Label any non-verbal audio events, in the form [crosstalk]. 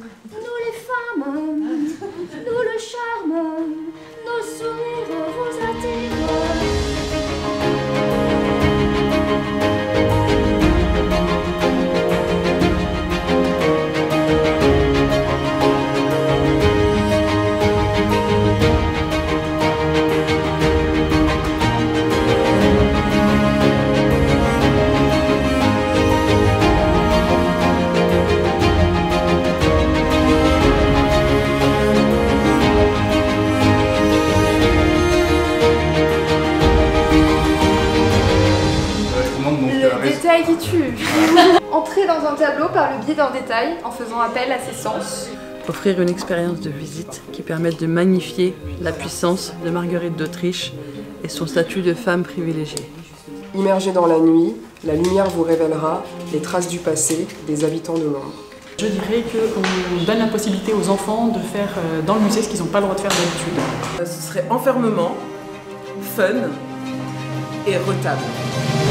Mm-hmm. Présente donc Le euh, détail qui tue. [laughs] Entrer dans un tableau par le biais d'un détail en faisant appel à ses sens. Offrir une expérience de visite qui permette de magnifier la puissance de Marguerite d'Autriche et son statut de femme privilégiée. Immergé dans la nuit, la lumière vous révélera les traces du passé des habitants de Londres. Je dirais qu'on donne la possibilité aux enfants de faire euh, dans le musée ce qu'ils n'ont pas le droit de faire d'habitude. Ce serait enfermement, fun et retable.